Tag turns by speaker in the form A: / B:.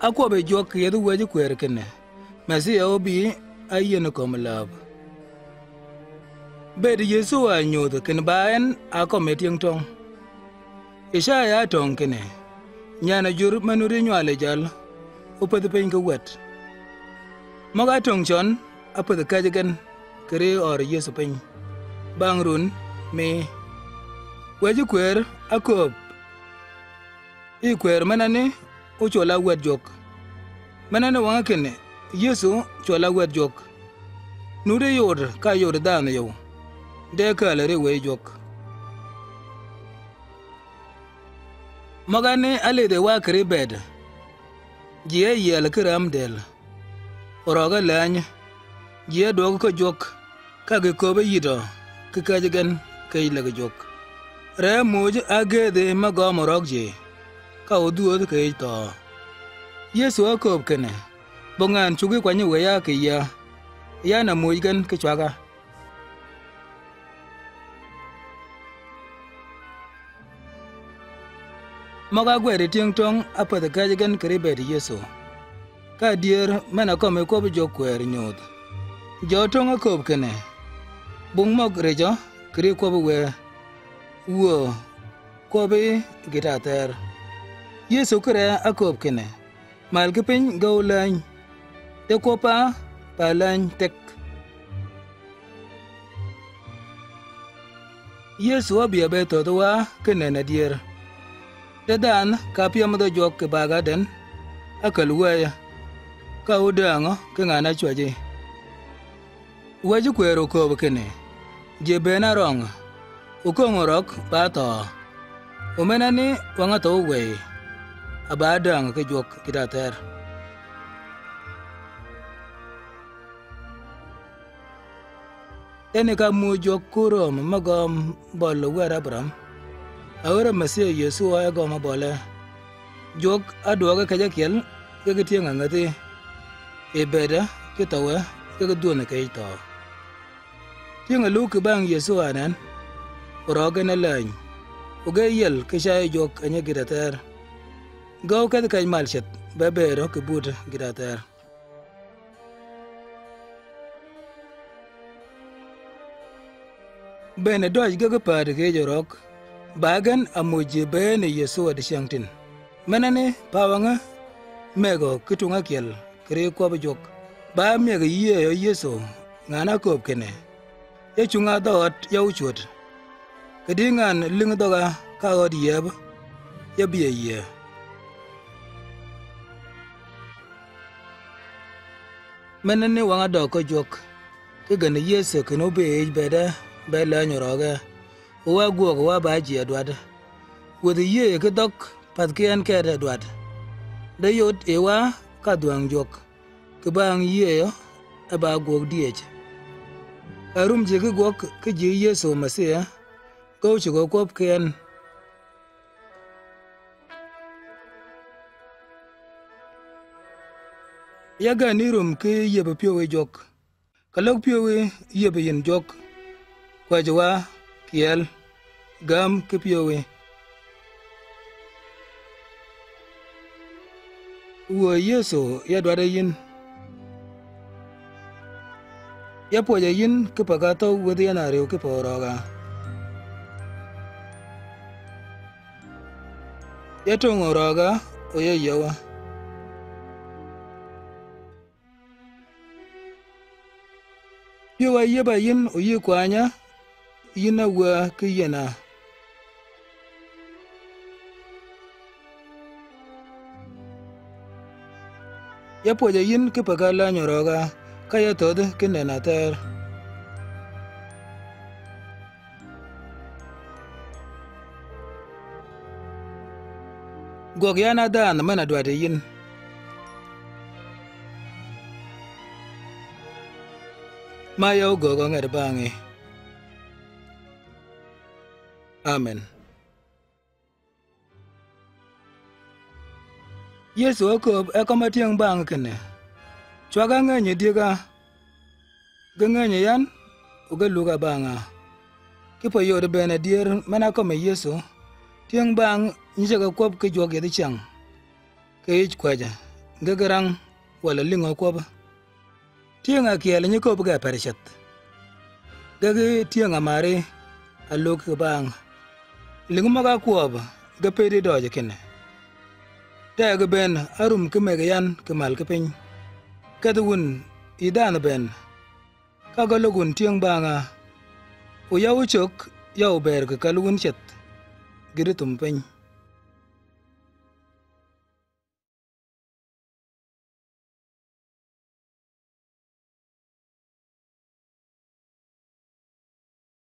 A: akwobe jok yedhi weji kwer kene. Masiya obi ayene kom lab bed yesu a nyuth ken ba en akome tieng tong. Ishaya atong kene. Nyana jur manuri nywale jal. Opedh piny wet. Moga tong chon apedh kajgen kere or yesu piny. Bang' run mi weji kwer akop i kwer menani uchola wet jok menene wanga kene yesu chola wet jok. Nure yor ka yor dan yo. De kalare we jok. Magane ale de wa kre bed. Jie yel kram del. Oroga lany. Jie dog ko jok. Ka ge ko be yido ke ka jigen ke ile ge jok. Re moje age de magom rog je. Ka odu od ke to Yesu akobkene bong'an chukikwanye weya keya yana muigen kichwaka. Mokagwere tieng' tong' apathe kajigen kiribet Yesu. Ka dier mena kome kob jokwer nyoth. Jo tong' akob kene. Bung' mok rejo kiri kob we. Wuo kobi gitater. Yesu kire akob kene. Mal ki piny gou leny te kwopa pa leny tek. Yesu obia be thothwa kinene dier. Te dan ka piem dho jok ke baga den akal weya ka udang'o ke ng'ana chwaji weji kwero kob kene. Je ben arong ukong'o rok ba tho umena ni wang'a tho uwei aba dang ke jok kita ter teni ka mu jok kurom magom bolo wer abram awere masia yesu wa egoma bole jok adwoge ke jakiel ke gitieng ang'athi e beda ke gidhuone ke ito tieng aluki bang yesu anen. Oroge ne leny uge yel ke shaye jok anye gitater Gau keth keny malchet bebero kibut gitater bene doj gege pat ke jorok bagen amuji bene yesu wadi shangtin menene pawange mego kitunga kiel kiri kwob jok. Ba miege yie yo yesu ngana kop kene. Ye chunga dot ya uchut kedi ngan ling doga ka od yeb ye mene ne waŋa dɔ ko juk ki gani ke no be be bɛ lɛ nyorɔgɛ o wa guɔ ko wa baa jie wo de ye ki dɔk pat kiyɛn kɛɛdɛ duat de yot e wa ka duang jok. Ke ba ang ye yo e ba guo di e je arum je ke guɔk ke ji yeso ma se ya. Ko chi ko ko ke an. Yaga ni rum ki yebe piowe jok kalok piowe yebe yin jok kwajowa kiel gam ki piowe wuo yesu yadwade yin yapwoje yin kipaka tho wuodhi yen ariw kiporoga yatong'o roga oyeyewa byëwɑ ɑyïëbɑ yïn o yï kwɑɑnyɑ yïn ɑ wɑ̈ ki yiënɑ yɑ pwöjɑ yïn kipɑkɑ lɑ̈ɑ̈nyorøgɑ kɑ yɑ thödhi ki nën-ɑ ɑtheer gwøg yɑn ɑ dhɑnhø men-ɑ dwɑdti yïn ma ya ugogo ng'ed bang'e. Amen. Yesu okop eko matieng bang' kene. Chwaga ng'enye diega. Gi ng'enye yan uge luga bang'a. Kipo yod bene dier mena kome yesu tieng bang' nyichega kwop ki juok yedhi chang ke ich kwaja ngegerang wala lingo koba tienga kiel nyi kob ga perishat gagi tienga mari ke bang. Lingo maga kuoba ga pedi doje kine. Tege ben arum ke mege yan ke mal ke piny. Kedhi wun idan ben. Kaga logun tieng banga. Uyawu chok yau ber ke kalwun chet giri tum piny